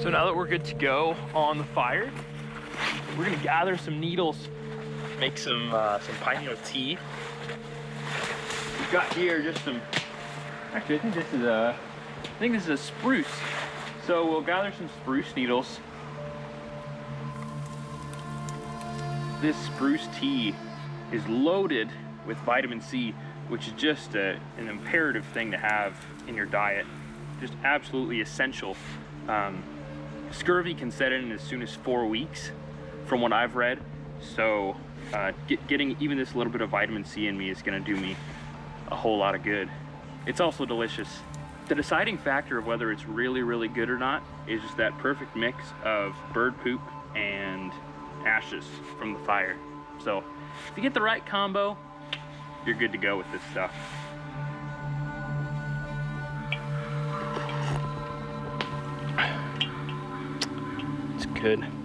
So now that we're good to go on the fire, we're gonna gather some needles, make some uh, some pine needle tea. We've got here just some, actually I think this is a, I think this is a spruce. So we'll gather some spruce needles. This spruce tea is loaded with vitamin C, which is just a, an imperative thing to have in your diet. Just absolutely essential. Um, scurvy can set in as soon as four weeks from what I've read. So uh, get, getting even this little bit of vitamin C in me is gonna do me a whole lot of good. It's also delicious. The deciding factor of whether it's really, really good or not is just that perfect mix of bird poop and ashes from the fire. So if you get the right combo, you're good to go with this stuff. Good.